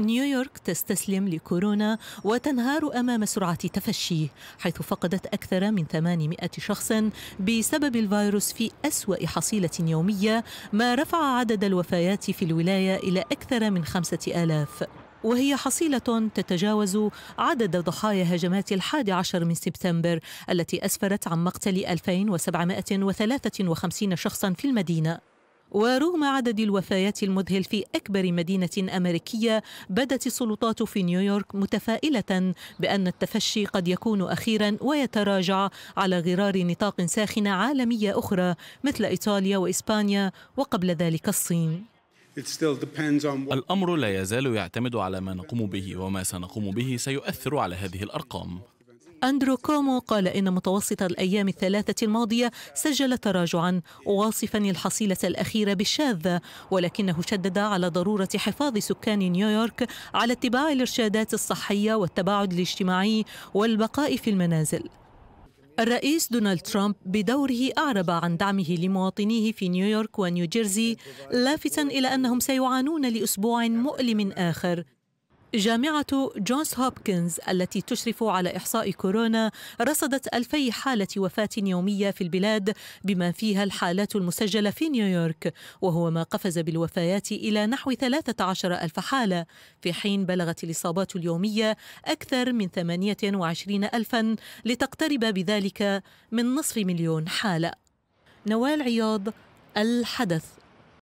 نيويورك تستسلم لكورونا وتنهار أمام سرعة تفشيه حيث فقدت أكثر من 800 شخص بسبب الفيروس في أسوأ حصيلة يومية ما رفع عدد الوفيات في الولاية إلى أكثر من خمسة آلاف. وهي حصيلة تتجاوز عدد ضحايا هجمات الحادي عشر من سبتمبر التي أسفرت عن مقتل 2753 شخصا في المدينة. ورغم عدد الوفيات المذهل في أكبر مدينة أمريكية بدت السلطات في نيويورك متفائلة بأن التفشي قد يكون أخيرا ويتراجع على غرار نطاق ساخنة عالمية أخرى مثل إيطاليا وإسبانيا وقبل ذلك الصين. الأمر لا يزال يعتمد على ما نقوم به وما سنقوم به سيؤثر على هذه الأرقام. أندرو كومو قال إن متوسط الأيام الثلاثة الماضية سجل تراجعا واصفا الحصيلة الأخيرة بالشاذة ولكنه شدد على ضرورة حفاظ سكان نيويورك على اتباع الإرشادات الصحية والتباعد الاجتماعي والبقاء في المنازل. الرئيس دونالد ترامب بدوره أعرب عن دعمه لمواطنيه في نيويورك ونيوجيرسي لافتا إلى أنهم سيعانون لأسبوع مؤلم آخر. جامعة جونز هوبكنز التي تشرف على إحصاء كورونا رصدت ألفي حالة وفاة يومية في البلاد بما فيها الحالات المسجلة في نيويورك وهو ما قفز بالوفيات إلى نحو 13 ألف حالة. في حين بلغت الإصابات اليومية أكثر من 28 ألفا لتقترب بذلك من نصف مليون حالة. نوال عياض الحدث.